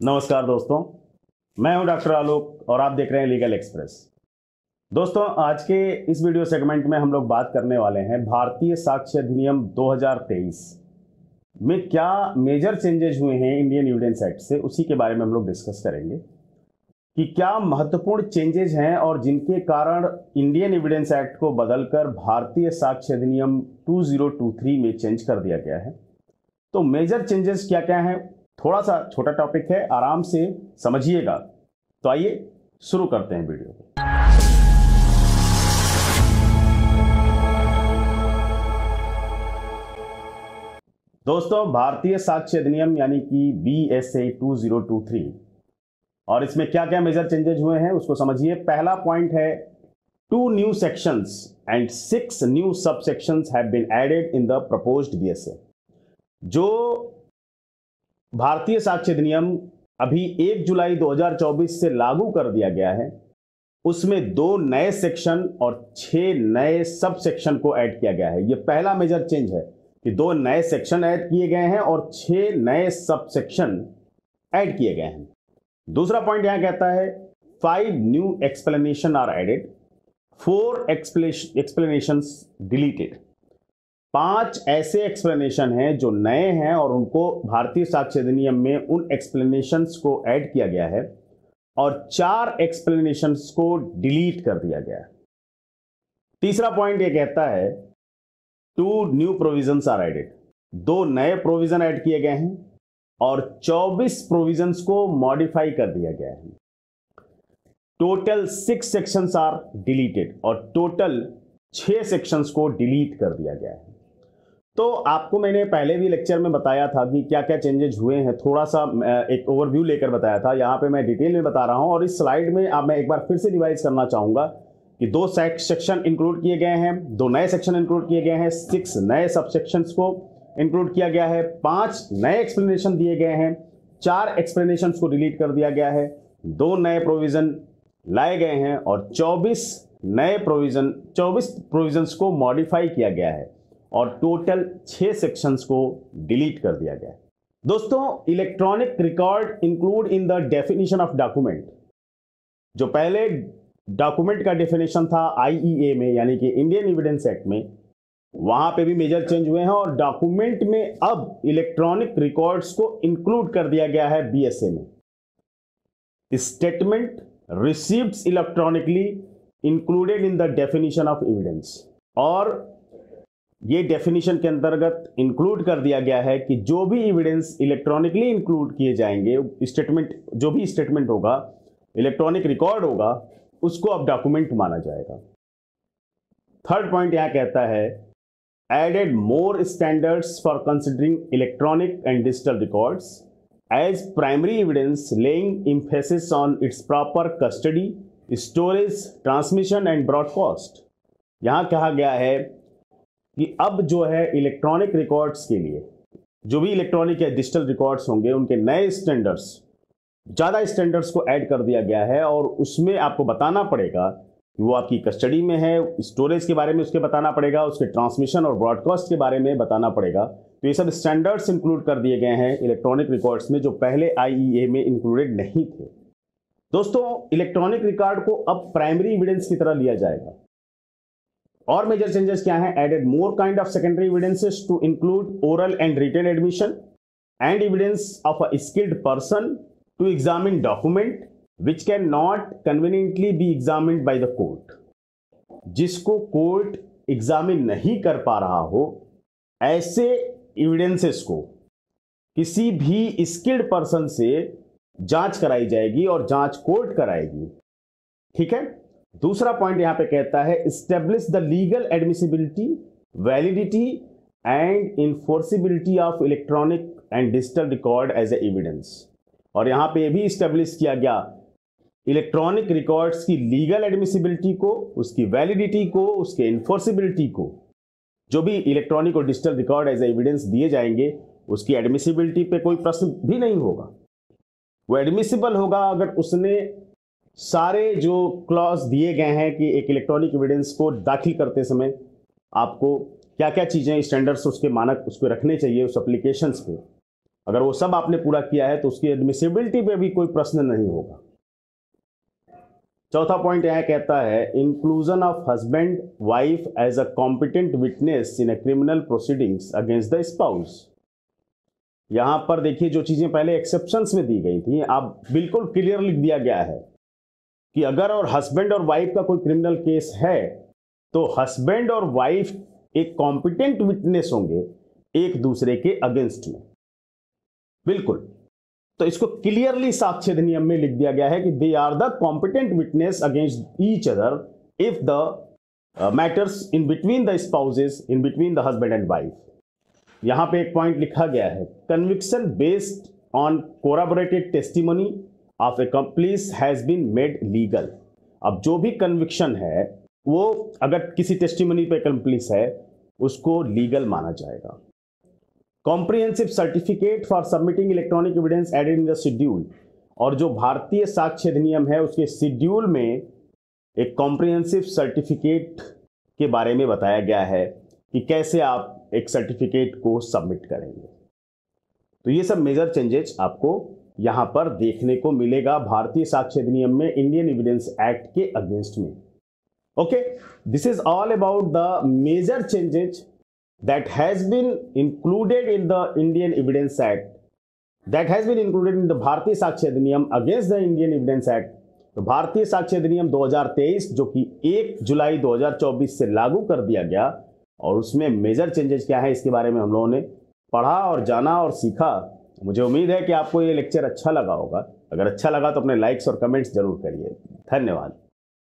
नमस्कार दोस्तों, मैं हूँ डॉक्टर आलोक और आप देख रहे हैं लीगल एक्सप्रेस। दोस्तों, आज के इस वीडियो सेगमेंट में हम लोग बात करने वाले हैं भारतीय साक्ष्य अधिनियम 2023 में क्या मेजर चेंजेस हुए हैं इंडियन एविडेंस एक्ट से, उसी के बारे में हम लोग डिस्कस करेंगे। कि क्या महत्वपूर्ण चेंजेस हैं और जिनके कारण इंडियन एविडेंस एक्ट को बदलकर भारतीय साक्ष्य अधिनियम 2023 में चेंज कर दिया गया है। तो मेजर चेंजेस क्या क्या हैं थोड़ा सा छोटा टॉपिक है, आराम से समझिएगा। तो आइए शुरू करते हैं वीडियो को। दोस्तों, भारतीय साक्ष्य अधिनियम यानी कि B S A two zero two three और इसमें क्या क्या मेजर चेंजेस हुए हैं, उसको समझिए। पहला पॉइंट है two new sections and six new sub sections have been added in the proposed BSA जो भारतीय साक्ष्य अधिनियम अभी 1 जुलाई 2024 से लागू कर दिया गया है। उसमें दो नए सेक्शन और छह नए सब सेक्शन को ऐड किया गया है। यह पहला मेजर चेंज है कि दो नए सेक्शन ऐड किए गए हैं और छह नए सब सेक्शन ऐड किए गए हैं। दूसरा पॉइंट यहाँ कहता है five new explanation are added four explanation deleted पाँच ऐसे एक्सप्लेनेशन हैं जो नए हैं और उनको भारतीय साक्ष्य अधिनियम में उन एक्सप्लेनेशन को ऐड किया गया है और चार एक्सप्लेनेशन को डिलीट कर दिया गया है। तीसरा पॉइंट ये कहता है two new provisions are added दो नए प्रोविज़न ऐड किए गए हैं और 24 प्रोविजंस को मॉडिफाई कर दिया गया है। Total six sections are deleted और टोटल छह सेक्शंस को डिलीट कर दिया गया है। तो आपको मैंने पहले भी लेक्चर में बताया था कि क्या क्या चेंजेज हुए हैं। थोड़ा सा एक ओवरव्यू लेकर बताया था। यहाँ पे मैं डिटेल में बता रहा हूँ और इस स्लाइड में अब मैं एक बार फिर से रिवाइज करना चाहूँगा कि दो सेक्शन इंक्लूड किए गए हैं, दो नए सेक्शन इंक्लूड किए गए हैं सिक्स नए सबको इंक्लूड किया गया है, पाँच नए एक्सप्लेनेशन दिए गए हैं, चार एक्सप्लेनेशन को डिलीट कर दिया गया है, दो नए प्रोविज़न लाए गए हैं और 24 नए प्रोविज़न 24 प्रोविजंस को मॉडिफाई किया गया है। और टोटल छह सेक्शंस को डिलीट कर दिया गया दोस्तों electronic record include in the definition of document जो पहले डॉक्यूमेंट का डेफिनेशन था आईईए में, यानी कि इंडियन एविडेंस एक्ट में, वहाँ पे भी मेजर चेंज हुए हैं और डॉक्यूमेंट में अब इलेक्ट्रॉनिक रिकॉर्ड्स को इंक्लूड कर दिया गया है बीएसए में। Statement received electronically included in the definition of evidence और ये डेफिनेशन के अंतर्गत इंक्लूड कर दिया गया है कि जो भी एविडेंस इलेक्ट्रॉनिकली इंक्लूड किए जाएँगे स्टेटमेंट जो भी स्टेटमेंट होगा इलेक्ट्रॉनिक रिकॉर्ड होगा, उसको अब डॉक्यूमेंट माना जाएगा। थर्ड पॉइंट यहाँ कहता है added more standards for considering electronic and digital records as primary evidence laying emphasis on its proper custody storage transmission and broadcast यहाँ कहा गया है कि अब जो है इलेक्ट्रॉनिक रिकॉर्ड्स के लिए, जो भी इलेक्ट्रॉनिक या डिजिटल रिकॉर्ड्स होंगे, उनके नए स्टैंडर्ड्स ज़्यादा स्टैंडर्ड्स को ऐड कर दिया गया है और उसमें आपको बताना पड़ेगा कि वो आपकी कस्टडी में है स्टोरेज के बारे में उसके बताना पड़ेगा, उसके ट्रांसमिशन और ब्रॉडकास्ट के बारे में बताना पड़ेगा। तो ये सब स्टैंडर्ड्स इंक्लूड कर दिए गए हैं इलेक्ट्रॉनिक रिकॉर्ड्स में, जो पहले आई में इंक्लूडेड नहीं थे। दोस्तों इलेक्ट्रॉनिक रिकॉर्ड को अब प्राइमरी एविडेंस की तरह लिया जाएगा। और मेजर चेंजेस क्या है? Added more kind of secondary evidences to include oral and return admission and evidence of a skilled person to examine document which can not conveniently be examine by the court जिसको court examine नहीं कर पा रहा हो, ऐसे evidences को किसी भी स्किल्ड पर्सन से जाँच कराई जाएगी और जाँच कोर्ट कराएगी। ठीक है? दूसरा पॉइंट यहाँ पे कहता है establish the legal admissibility validity and enforceability of electronic and digital record as a evidence और यहाँ पे भी स्टेब्लिश किया गया। इलेक्ट्रॉनिक रिकॉर्ड्स की लीगल एडमिसिबिलिटी को, उसकी वैलिडिटी को, उसके इन्फोर्सिबिलिटी को, जो भी इलेक्ट्रॉनिक और डिजिटल रिकॉर्ड एज एविडेंस दिए जाएँगे, उसकी एडमिसिबिलिटी पे कोई प्रश्न भी नहीं होगा। वो एडमिसिबल होगा अगर उसने सारे जो क्लॉज दिए गए हैं कि एक इलेक्ट्रॉनिक एविडेंस को दाखिल करते समय आपको क्या क्या चीज़ें स्टैंडर्ड्स उसके मानक उसको रखने चाहिए उस एप्लीकेशंस पे। अगर वो सब आपने पूरा किया है तो उसकी एडमिसिबिलिटी पे भी कोई प्रश्न नहीं होगा। चौथा पॉइंट यह कहता है inclusion of husband wife as a competent witness in a criminal proceedings against the spouse यहाँ पर देखिए जो चीज़ें पहले एक्सेप्शन में दी गई थी, अब बिल्कुल क्लियर लिख दिया गया है। कि अगर और हस्बैंड और वाइफ का कोई क्रिमिनल केस है तो हस्बैंड और वाइफ एक कॉम्पिटेंट विटनेस होंगे एक दूसरे के अगेंस्ट में। बिल्कुल। तो इसको क्लियरली साक्ष्य अधिनियम में लिख दिया गया है कि they are the competent witness against each other if the matters in between the spouses in between the husband and wife यहाँ पे एक पॉइंट लिखा गया है conviction based on corroborated testimony of accomplice has been made legal अब जो भी conviction है, वो अगर किसी टेस्टिमोनी पे कंप्लीस है, उसको लीगल माना जाएगा। Comprehensive certificate for submitting electronic evidence added in the schedule और जो भारतीय साक्ष्य अधिनियम है, उसके शेड्यूल में एक कॉम्प्रिहेंसिव सर्टिफिकेट के बारे में बताया गया है कि कैसे आप एक सर्टिफिकेट को सबमिट करेंगे। तो ये सब मेजर चेंजेस आपको यहाँ पर देखने को मिलेगा भारतीय साक्ष्य अधिनियम में इंडियन एविडेंस एक्ट के अगेंस्ट में। Okay this is all about the major changes that has been included in the Indian Evidence Act, that has been included in the Bharatiya Sakshya Adhiniyam against the Indian Evidence Act. तो भारतीय साक्ष्य अधिनियम 2023 जो कि 1 जुलाई 2024 से लागू कर दिया गया और उसमें मेजर चेंजेस क्या है इसके बारे में हम लोगों ने पढ़ा और जाना और सीखा। मुझे उम्मीद है कि आपको ये लेक्चर अच्छा लगा होगा। अगर अच्छा लगा तो अपने लाइक्स और कमेंट्स ज़रूर करिए। धन्यवाद।